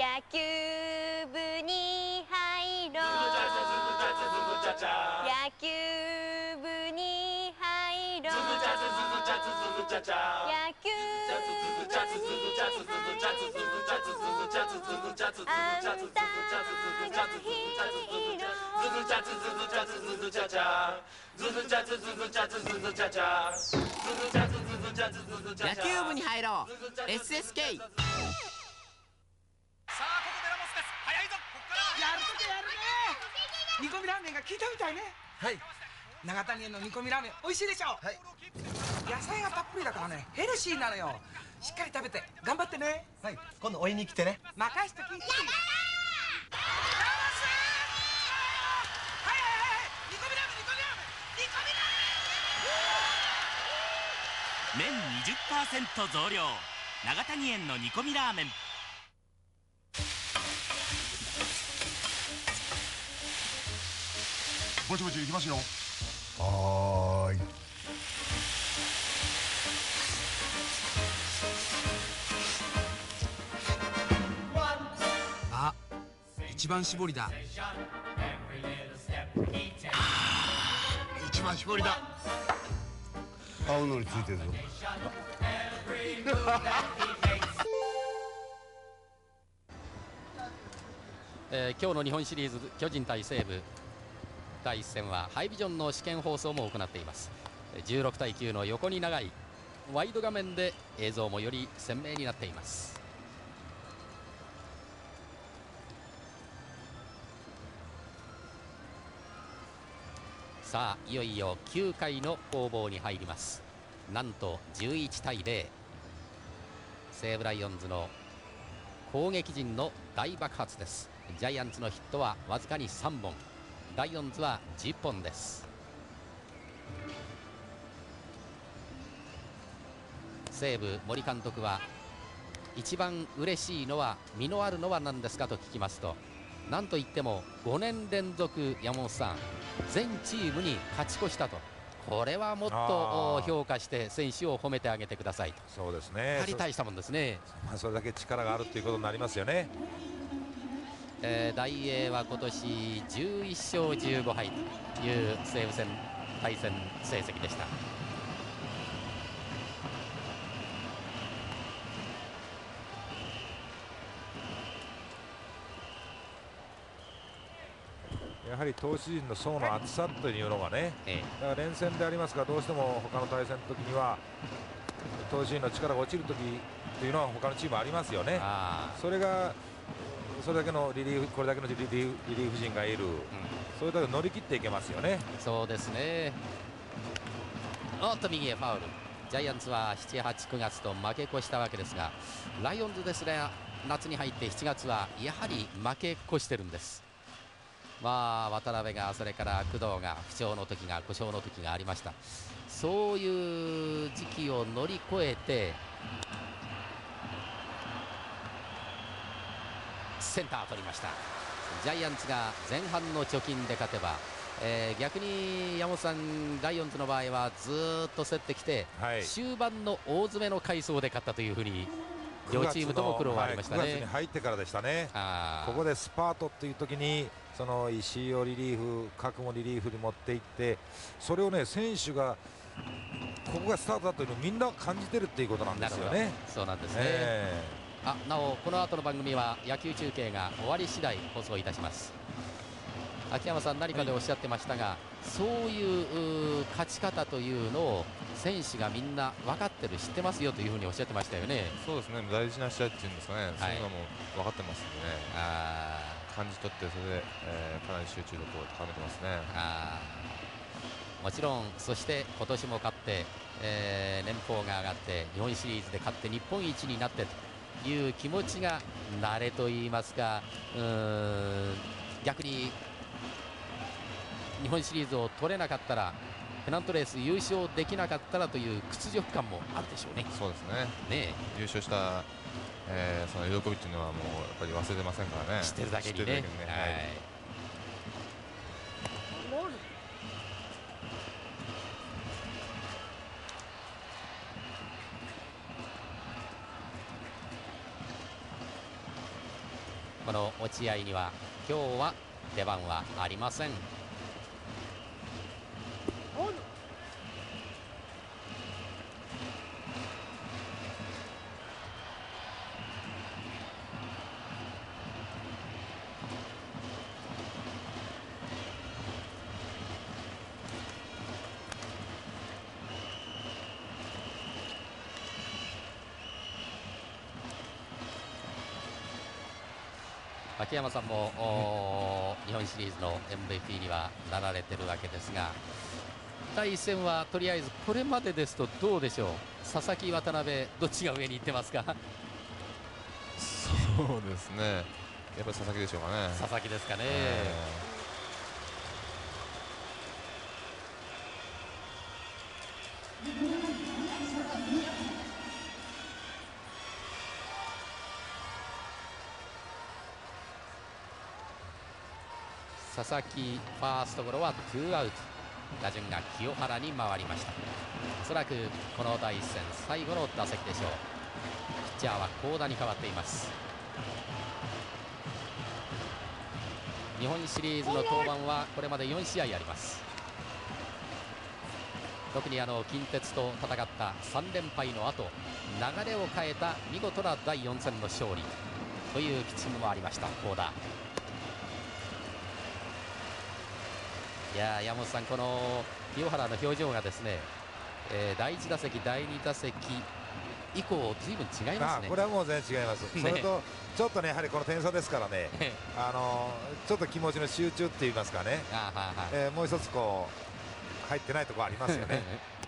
野球部に入ろう。野球部に入ろう。野球あんたがヒーロ野球部に入ろう。SSK ぞここからやるときやるね煮込みラーメンが効いたみたいね。はい。長谷園の煮込みラーメン美味しいでしょ？はい。野菜がたっぷりだからねヘルシーなのよ。しっかり食べて頑張ってね。はい。今度おいに来てね。任しときやだ麺20%増量。長谷園の煮込みラーメンぼちぼち行きますよ。はーい。あ一番搾りだ。一番絞りだ。青のりついてるぞ。えー今日の日本シリーズ巨人対西武第1戦はハイビジョンの試験放送も行っています。16対9の横に長いワイド画面で映像もより鮮明になっています。さあいよいよ9回の攻防に入ります。なんと11対0西武ライオンズの攻撃陣の大爆発です。ジャイアンツのヒットはわずかに3本。ライオンズは10本です。西武森監督は一番嬉しいのは実のあるのは何ですかと聞きますと何といっても5年連続山本さん全チームに勝ち越したと。これはもっと評価して選手を褒めてあげてくださいと。そうですやね。はり大したもんですね。そまあそれだけ力があるということになりますよねえー大英は今年11勝15敗という西武戦対戦成績でした。やはり投手陣の層の厚さというのがねえだから連戦でありますがどうしても他の対戦の時には投手陣の力が落ちる時というのは他のチームありますよね。あ。それがそれだけのリリーフこれだけのリリーフリリーフ陣がいる、それだけ乗り切っていけますよね。ーそうですね。おっと右へファウル。ジャイアンツは7、8、9月と負け越したわけですがライオンズですね夏に入って7月はやはり負け越してるんです。まあ渡辺がそれから工藤が不調の時が故障の時がありました。そういう時期を乗り越えてセンター取りました。ジャイアンツが前半の貯金で勝てば、えー逆に山本さんライオンズの場合はずーっと競ってきて、はい。終盤の大詰めの回想で勝ったというふうに両チームとも苦労はありました9月にね。入ってからでしたね。ここでスパートっていう時にその石井をリリーフ角もリリーフに持っていってそれをね選手がここがスタートだというのをみんな感じてるっていうことなんですよね。そうなんですね、えあなおこの後の番組は野球中継が終わり次第放送いたします。秋山さん何かでおっしゃってましたが、そういう勝ち方というのを選手がみんな分かってる知ってますよというふうにおっしゃってましたよね。そうですね、大事な試合っていうんですかね、そういうのも分かってますんでね、感じ取って、それで、えーかなり集中力を高めてますね。もちろんそして今年も勝って、えー年俸が上がって日本シリーズで勝って日本一になってという気持ちが慣れと言いますかうーん逆に日本シリーズを取れなかったらペナントレース優勝できなかったらという屈辱感もあるでしょうね。そうですね。ね。優勝した、えーその喜びっていうのはもうやっぱり忘れてませんからね。知ってるだけにね。知ってるだけにはい。はい試合には今日は出番はありません。秋山さんも、日本シリーズの MVP にはなられてるわけですが第一戦はとりあえずこれまでですとどうでしょう？佐々木、渡辺どっちが上に行ってますか？そうですね。やっぱり佐々木でしょうかね。佐々木ですかね、佐々木ファーストゴロはツーアウト。打順が清原に回りました。おそらくこの第一戦最後の打席でしょう。ピッチャーは高田に変わっています。日本シリーズの登板はこれまで4試合あります。特にあの近鉄と戦った3連敗の後流れを変えた見事な第4戦の勝利というピッチングもありました高田。いや山本さん、この清原の表情がですね、えー、第1打席、第2打席以降、ずいぶん違いますね。これはもう全然違います、それとちょっとね、やはりこの点差ですからね、あのちょっと気持ちの集中って言いますかね、えー、もう一つこう入ってないところありますよね。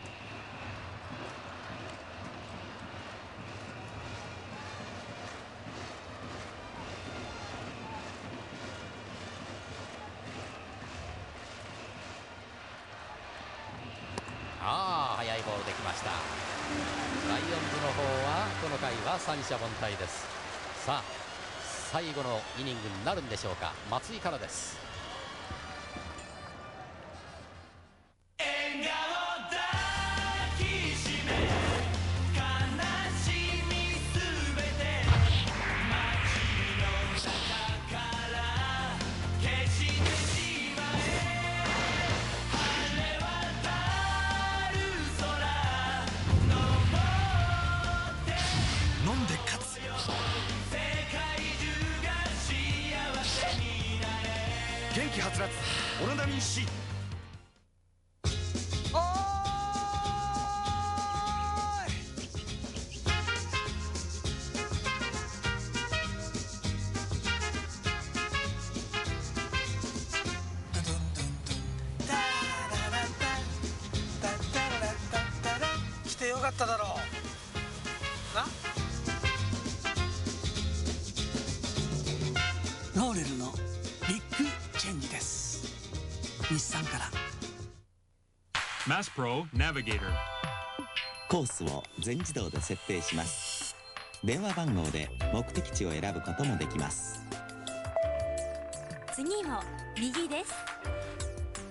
ああ速いボールできましたライオンズの方はこの回は三者凡退ですさあ最後のイニングになるんでしょうか。松井からです。元気はつらつオロナミン C ロナビゲーターコースを全自動で設定します。電話番号で目的地を選ぶこともできます。次を右です。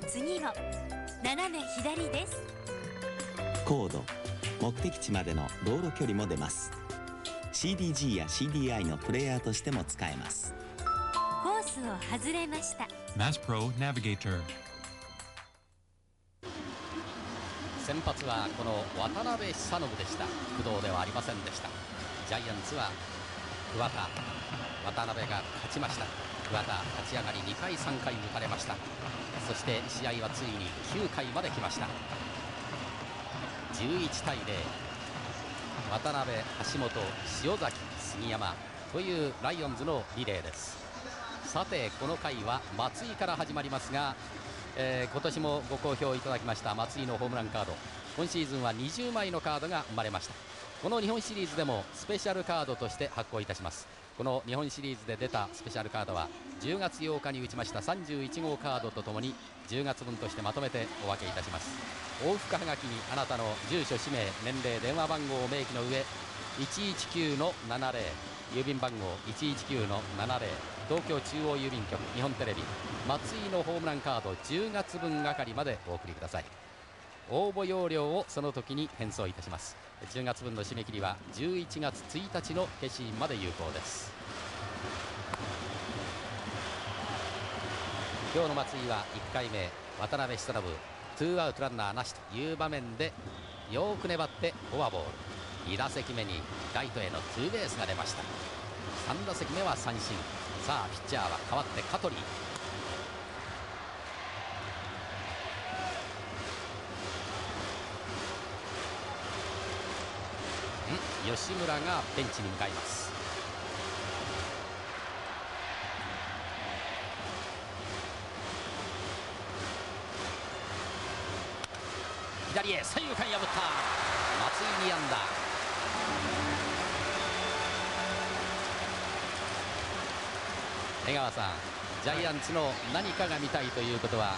次を斜め左です。コード目的地までの道路距離も出ます。CDG や CDI のプレイヤーとしても使えます。コースを外れました。マス先発はこの渡辺久信でした。工藤ではありませんでした。ジャイアンツは桑田。渡辺が勝ちました。桑田立ち上がり2回3回打たれました。そして試合はついに9回まで来ました。11対0渡辺橋本塩崎杉山というライオンズのリレーです。さてこの回は松井から始まりますがえー今年もご好評いただきました松井のホームランカード。今シーズンは20枚のカードが生まれました。この日本シリーズでもスペシャルカードとして発行いたします。この日本シリーズで出たスペシャルカードは10月8日に打ちました31号カードとともに10月分としてまとめてお分けいたします。往復はがきにあなたの住所氏名年齢電話番号を明記の上119の70郵便番号119の70東京中央郵便局日本テレビ。松井のホームランカード10月分係までお送りください。応募要領をその時に返送いたします。10月分の締め切りは11月1日の消印まで有効です。今日の松井は1回目渡辺久信。ツーアウトランナーなしという場面でよく粘ってフォアボール。2打席目にライトへのツーベースが出ました。3打席目は三振。さあピッチャーは代わって香取。吉村がベンチに向かいます左へ左右間破った松井に安打江川さんジャンツの何かが見たいということは、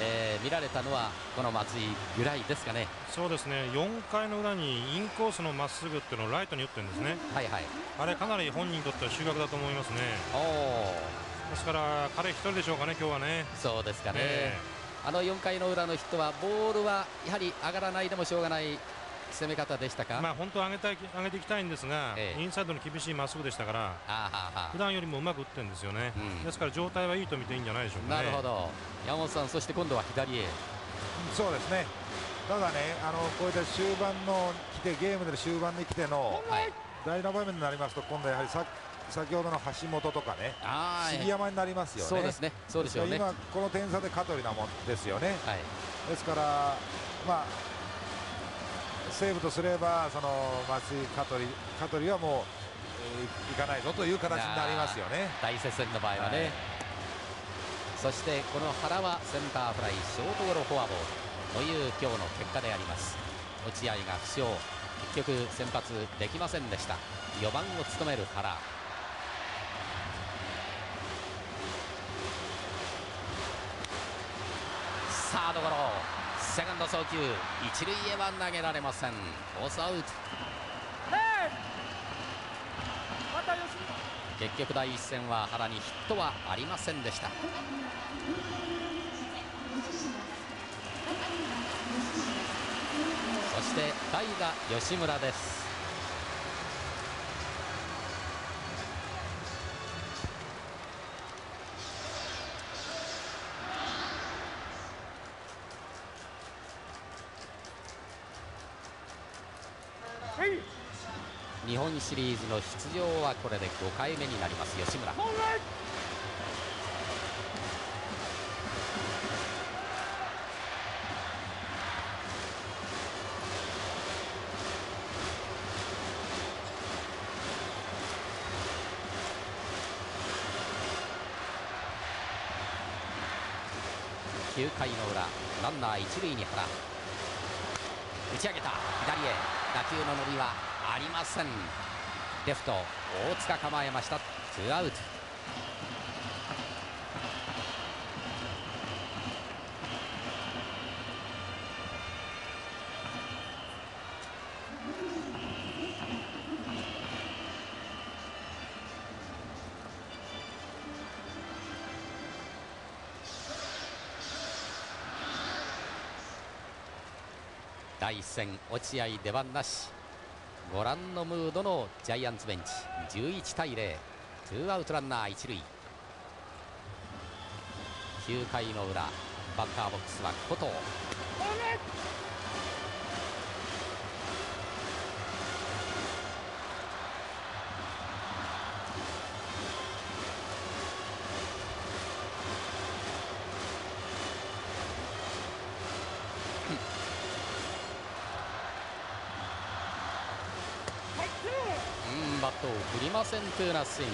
えー見られたのはこの松井ぐらいですかね。そうですね。4回の裏にインコースのまっすぐっていうのをライトに打ってるんですね。はいはい。あれかなり本人にとっては収穫だと思いますね。おですから彼一人でしょうかね今日はね。そうですかね、えあの4回の裏のヒットはボールはやはり上がらないでもしょうがない攻め方でしたか、まあ本当は上げたい上げていきたいんですが、ええ。インサイドの厳しいまっすぐでしたからあーはーはー。普段よりもうまく打ってるんですよね、うん。ですから状態はいいと見ていいんじゃないでしょうかね。なるほど。山本さんそして今度は左へ。そうですね。ただねあのこういった終盤の来てゲームでの終盤に来ての大事な場面になりますと今度はやはりさ先ほどの橋本とかね杉山になりますよね。そうですね。そうでしょうね。今この点差で香取なもんですよね、はい。ですからまあ西武とすればその松井香取香取はもう、えーいかないぞという形になりますよね。大接戦の場合はね、はい。そしてこの原はセンターフライショートゴロフォアボールという今日の結果であります。落合が負傷結局先発できませんでした。4番を務める原。サードゴロセカンド送球一塁へは投げられません。フォースアウト。結局第一戦は原にヒットはありませんでした。そして代打吉村です。シリーズの出場はこれで5回目になります吉村。9回の裏ランナー一塁に原。打ち上げた。左へ。打球の伸びはありません。レフト大塚構えました。ツーアウト。第一戦落合出番なし。ご覧のムードのジャイアンツベンチ。11対0ツーアウトランナー一塁。9回の裏バッターボックスは古藤うんバットを振りませんトゥーナッシング。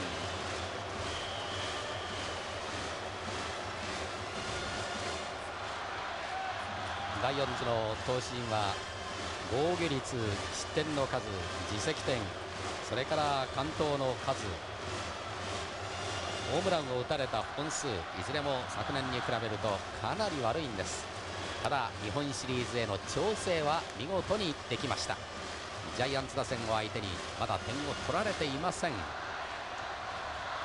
ライオンズの投手陣は防御率失点の数自責点。それから完投の数。ホームランを打たれた本数いずれも昨年に比べるとかなり悪いんです。ただ日本シリーズへの調整は見事にできました。ジャイアンツ打線を相手にまだ点を取られていません。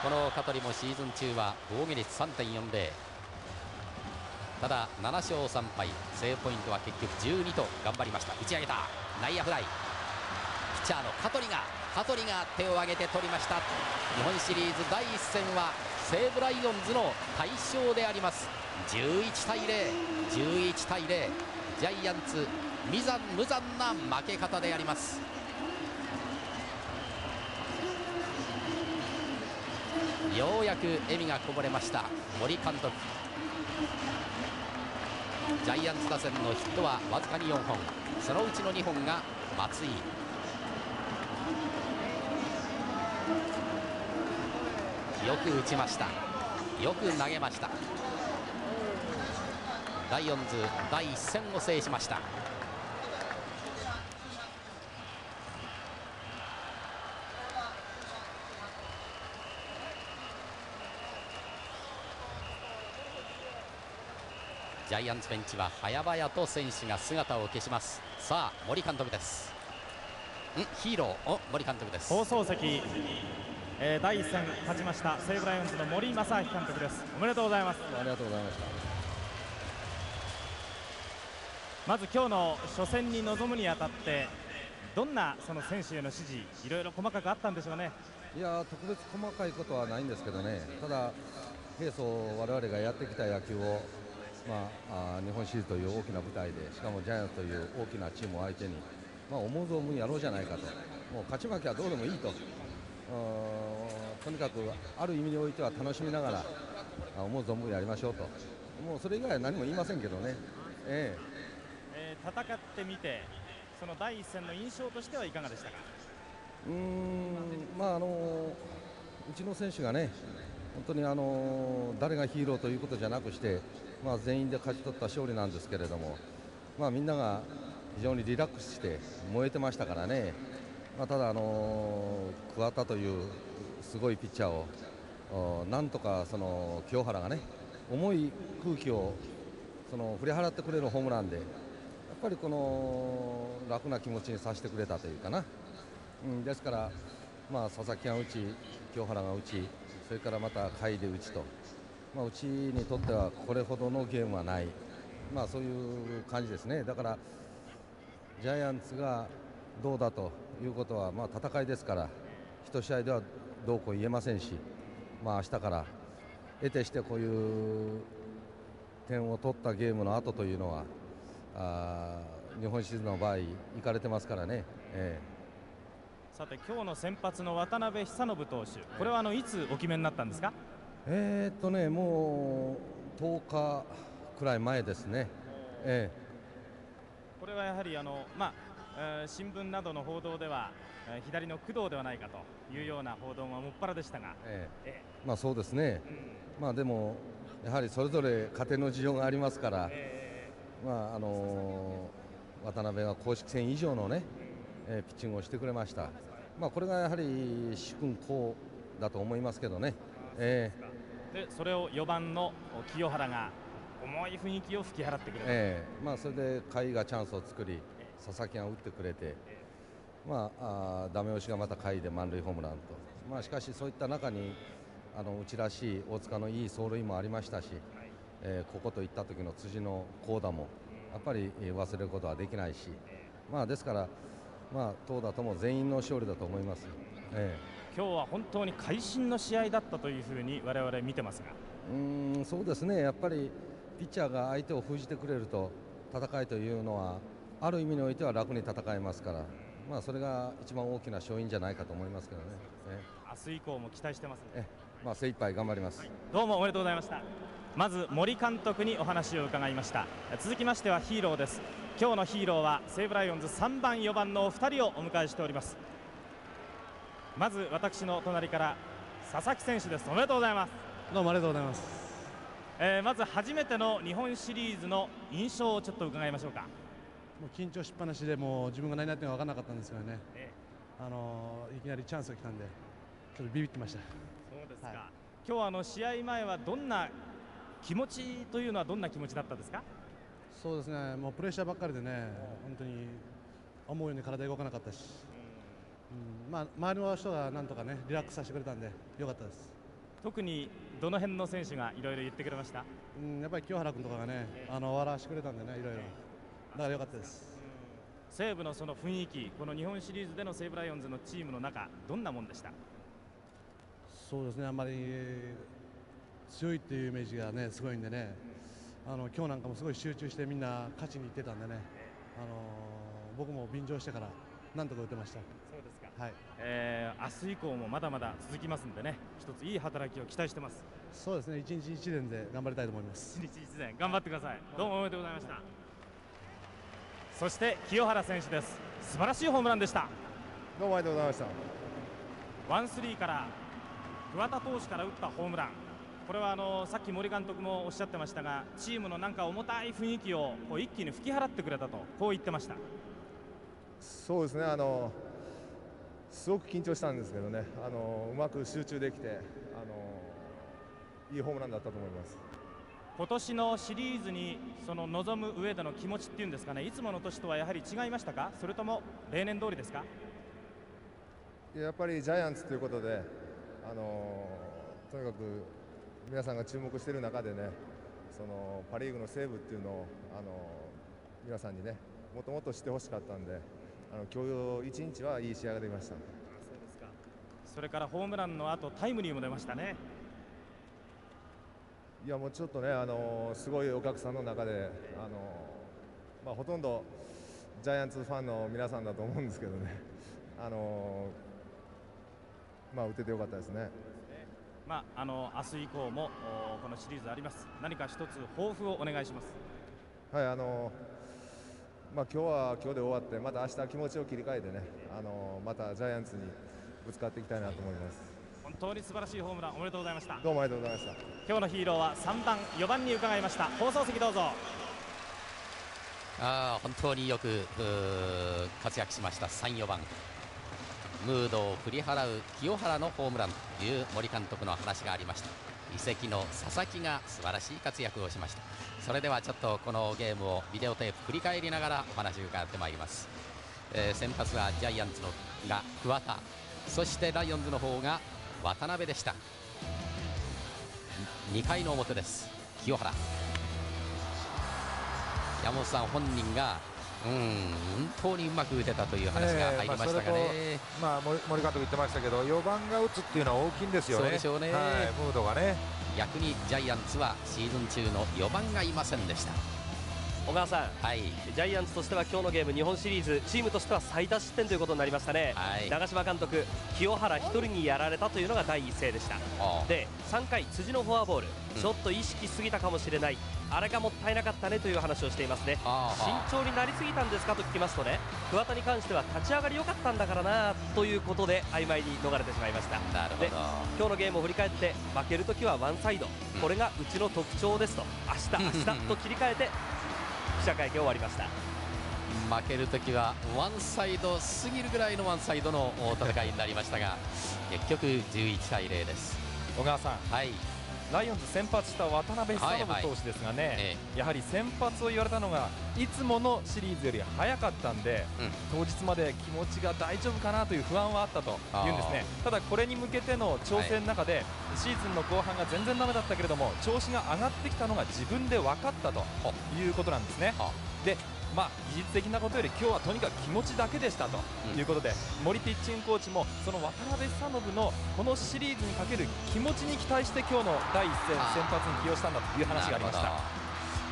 この香取もシーズン中は防御率3.40ただ7勝3敗。セーブポイントは結局12と頑張りました。打ち上げた。内野フライ。ピッチャーの香取が香取が手を挙げて取りました。日本シリーズ第1戦は西武ライオンズの大勝であります。11対011対0ジャイアンツ無残無残な負け方であります。ようやく笑みがこぼれました森監督。ジャイアンツ打線のヒットはわずかに4本。そのうちの2本が松井。よく打ちました。よく投げました。ライオンズ第1戦を制しました。ジャイアンツベンチは早々と選手が姿を消します。さあ森監督です。ん？ヒーロー。お森監督です。放送席、えー、第一戦勝ちました西武ライオンズの森正明監督です。おめでとうございます。ありがとうございました。まず今日の初戦に臨むにあたってどんなその選手への指示いろいろ細かくあったんでしょうね。いや特別細かいことはないんですけどね。ただ平素我々がやってきた野球をまあ、あ日本シリーズという大きな舞台でしかもジャイアンツという大きなチームを相手に、まあ、思う存分やろうじゃないかと。もう勝ち負けはどうでもいいと。とにかくある意味においては楽しみながら思う存分やりましょうと。もうそれ以外は何も言いませんけどね、ええ。えー、戦ってみてその第一戦の印象としてはいかがでしたか？うんまああのうちの選手がね本当にあの誰がヒーローということじゃなくしてまあ、全員で勝ち取った勝利なんですけれども、まあ、みんなが非常にリラックスして燃えてましたからね、まあ、ただ、あの桑田というすごいピッチャーをなんとかその清原がね重い空気をその振り払ってくれるホームランでやっぱりこの楽な気持ちにさせてくれたというかな、うん、ですから、まあ、佐々木が打ち清原が打ちそれからまた下位で打ちと。まあ、うちにとってはこれほどのゲームはない、まあ、そういう感じですね、だからジャイアンツがどうだということは、まあ、戦いですから、1試合ではどうこう言えませんし、まあ明日から得てしてこういう点を取ったゲームの後というのは、あ日本シリーズの場合、行かれてますからね。ええさて今日の先発の渡辺久信投手、これはあのいつお決めになったんですか？えー、っとね、もう10日くらい前ですね。えー、これはやはりあの、まあえー、新聞などの報道では、えー、左の工藤ではないかというような報道がもっぱらでしたが、えー、えー、まあそうですね、うん、まあでもやはりそれぞれ家庭の事情がありますから、えー、まああのー、渡辺が公式戦以上のね、えー、ピッチングをしてくれました。まあこれがやはり主君公だと思いますけどね。えーでそれを4番の清原が重い雰囲気を吹き払ってくれる、えーまあ、それで甲斐がチャンスを作り佐々木が打ってくれて、まあ、あダメ押しがまた甲斐で満塁ホームランと、まあ、しかしそういった中にあのうちらしい大塚のいい走塁もありましたし、えー、ここといった時の辻の好打もやっぱり忘れることはできないし、まあ、ですから、まあ、投打とも全員の勝利だと思います。えー今日は本当に会心の試合だったというふうに我々見てますが。うんそうですね。やっぱりピッチャーが相手を封じてくれると戦いというのはある意味においては楽に戦えますから、まあ、それが一番大きな勝因じゃないかと思いますけどね。明日以降も期待してますね。まあ、精一杯頑張ります、はい、どうもおめでとうございました。まず森監督にお話を伺いました。続きましてはヒーローです。今日のヒーローは西武ライオンズ3番4番のお二人をお迎えしておりますまず私の隣から佐々木選手です。おめでとうございます。どうもありがとうございます、えー、まず初めての日本シリーズの印象をちょっと伺いましょうか。もう緊張しっぱなしでもう自分が何やってるか分からなかったんですけどね、ええ、あのいきなりチャンスが来たんでちょっとビビってました。そうですか、はい、今日はあの試合前はどんな気持ちというのはどんな気持ちだったですか？そうですね。もうプレッシャーばっかりでね本当に思うように体動かなかったしうん。まあ、周りの人がなんとかねリラックスさせてくれたんでよかったです。特にどの辺の選手がいろいろ言ってくれました？うんやっぱり清原君とかがねあの笑わせてくれたんでねいろいろ。だからよかったです。西武のその雰囲気この日本シリーズでの西武ライオンズのチームの中どんなもんでした？そうですね。あんまり強いっていうイメージがねすごいんでね。あの今日なんかもすごい集中してみんな勝ちに行ってたんでね、あの僕も便乗してからなんとか打てました。はい。えー、明日以降もまだまだ続きますんでね、一ついい働きを期待してます。そうですね、一日一年で頑張りたいと思います。一日一年頑張ってください。どうもおめでとうございました。そして清原選手です。素晴らしいホームランでした。どうもありがとうございました。ワンスリーから桑田投手から打ったホームラン。これはあのさっき森監督もおっしゃってましたがチームのなんか重たい雰囲気をこう一気に吹き払ってくれたとこう言ってましたそうですねあのすごく緊張したんですけどね。あのうまく集中できてあのいいホームランだったと思います。今年のシリーズにその臨む上での気持ちっていうんですかね。いつもの年とはやはり違いましたか？それとも例年通りですか？やっぱりジャイアンツということであのとにかく皆さんが注目している中でねそのパ・リーグのセーブっていうのをあの皆さんにねもっともっと知ってほしかったんであの今日一日はいい試合ができました。そうですか。それからホームランの後タイムリーも出ましたね。いやもうちょっとねあのすごいお客さんの中であの、まあ、ほとんどジャイアンツファンの皆さんだと思うんですけどね。あのまあ打ててよかったですね。まあ、あの明日以降もこのシリーズあります。何か一つ抱負をお願いします。はいあのまあ今日は今日で終わってまた明日気持ちを切り替えてねあのまたジャイアンツにぶつかっていきたいなと思います。本当に素晴らしいホームランおめでとうございました。どうもありがとうございました。今日のヒーローは3番4番に伺いました。放送席どうぞ。あ本当によく活躍しました。3、4番。ムードを振り払う清原のホームランという森監督の話がありました移籍の佐々木が素晴らしい活躍をしました。それではちょっとこのゲームをビデオテープ振り返りながらお話を伺ってまいります、えー、先発はジャイアンツのが桑田。そしてライオンズの方が渡辺でした。2回の表です。清原。山本さん本人が本当にうまく打てたという話が入りましたがね、えー、まあ、まあ、森監督言ってましたけど4番が打つっていうのは大きいんですよね。そうでしょうね、はい、ムードがね。逆にジャイアンツはシーズン中の4番がいませんでした小川さん、はい、ジャイアンツとしては今日のゲーム日本シリーズチームとしては最多失点ということになりましたね、はい、長嶋監督清原1人にやられたというのが第一声でした。で3回辻のフォアボール、うん、ちょっと意識すぎたかもしれない。あれがもったいなかったねという話をしていますね。慎重になりすぎたんですかと聞きますとね。桑田に関しては立ち上がり良かったんだからなということで曖昧に逃れてしまいました。で今日のゲームを振り返って負けるときはワンサイド、うん、これがうちの特徴ですと。明日明日と切り替えて記者会見終わりました。負けるときはワンサイドすぎるぐらいのワンサイドの戦いになりましたが結局11対0です。小川さん、はい、ライオンズ先発した渡辺久信投手ですがね、はいはい、やはり先発を言われたのがいつものシリーズより早かったんで、うん、当日まで気持ちが大丈夫かなという不安はあったというんですね。ただこれに向けての調整の中で、はい、シーズンの後半が全然だめだったけれども調子が上がってきたのが自分で分かったということなんですね。でまあ、技術的なことより今日はとにかく気持ちだけでしたということで、うん、森ピッチングコーチもその渡辺久信のこのシリーズにかける気持ちに期待して今日の第一戦先発に起用したんだという話がありました。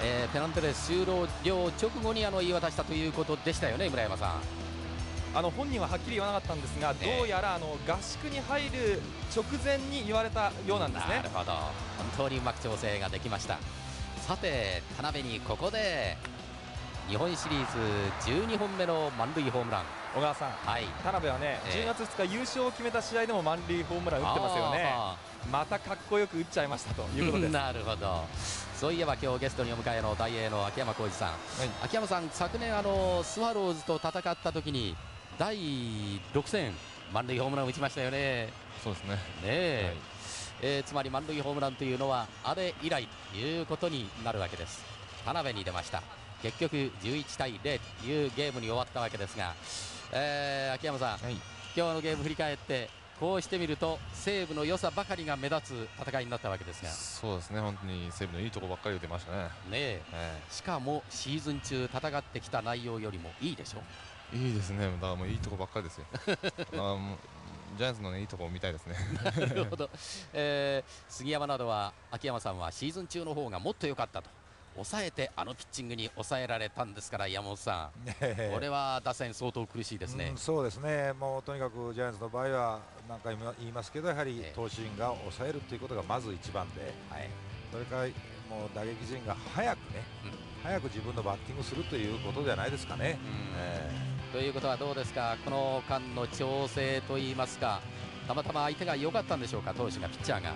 えー、ペナントレー終了直後にあの言い渡したということでしたよね、村山さん。あの本人ははっきり言わなかったんですが、どうやらあの合宿に入る直前に言われたようなんですね。なるほど、本当にうまく調整ができました。さて、田辺にここで日本シリーズ12本目の満塁ホームラン。小川さん、はい、田辺はね、えー、10月2日優勝を決めた試合でも満塁ホームラン打ってますよね。またかっこよく打っちゃいましたということです。なるほど。そういえば今日ゲストにお迎えの大英の秋山浩二さん、はい、秋山さん昨年あのスワローズと戦った時に第6戦満塁ホームラン打ちましたよね。そうですね。ねえ、はい、えー、つまり満塁ホームランというのはあれ以来ということになるわけです。田辺に出ました結局11対0というゲームに終わったわけですが、えー、秋山さん、はい、今日のゲーム振り返ってこうしてみると西武の良さばかりが目立つ戦いになったわけですが。そうですね。本当に西武のいいところばっかり出ましたね。ねえ。ー、しかもシーズン中戦ってきた内容よりもいいでしょ？いいですね。だからもういいとこばっかりですよ。あジャイアンツの、ね、いいところを見たいですね。なるほど、えー、杉山などは秋山さんはシーズン中の方がもっと良かったと抑えてあのピッチングに抑えられたんですから山本さん、これは打線相当苦しいですね、うん、そうですね。もうとにかくジャイアンツの場合は何回も言いますけどやはり投手陣が抑えるということがまず一番で、はい、それからもう打撃陣が早くね、うん、早く自分のバッティングするということではないですかね。えー、ということはどうですか？この間の調整といいますかたまたま相手が良かったんでしょうか？投手がピッチャーが。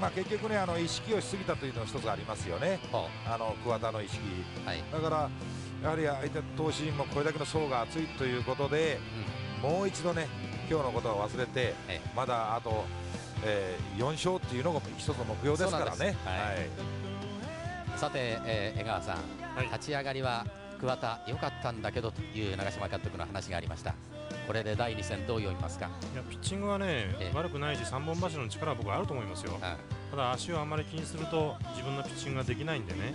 まあ、結局ねあの意識をしすぎたというのが一つありますよね、あの桑田の意識、はい、だからやはり相手投手陣もこれだけの層が厚いということで、うん、もう一度ね今日のことは忘れて、まだあと、えー、4勝っていうのが一つの目標ですからね。さて、えー、江川さん、はい、立ち上がりは桑田良かったんだけどという長嶋監督の話がありました。これで第2戦どう読みますか？いやピッチングはね、悪くないし3本柱の力は僕はあると思いますよ、ただ足をあんまり気にすると自分のピッチングができないんでね、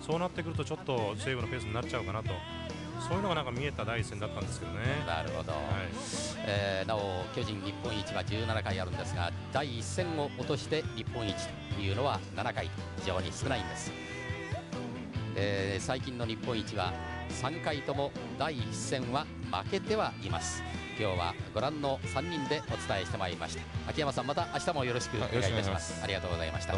そうなってくるとちょっと西武のペースになっちゃうかなと。そういうのがなんか見えた第一戦だったんですけどね。なるほど、はい、えー、なお巨人日本一は17回あるんですが第1戦を落として日本一というのは7回非常に少ないんです、えー、最近の日本一は3回とも第1戦は負けてはいます。今日はご覧の3人でお伝えしてまいりました。秋山さんまた明日もよろしくお願いいたします。ありがとうございました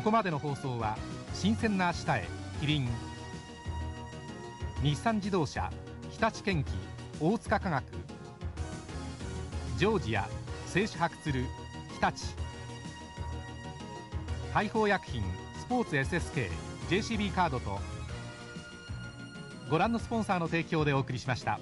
ここまでの放送は新鮮な明日へキリン日産自動車日立建機大塚化学ジョージア製紙白鶴日立大砲薬品スポーツ SSKJCB カードとご覧のスポンサーの提供でお送りしました。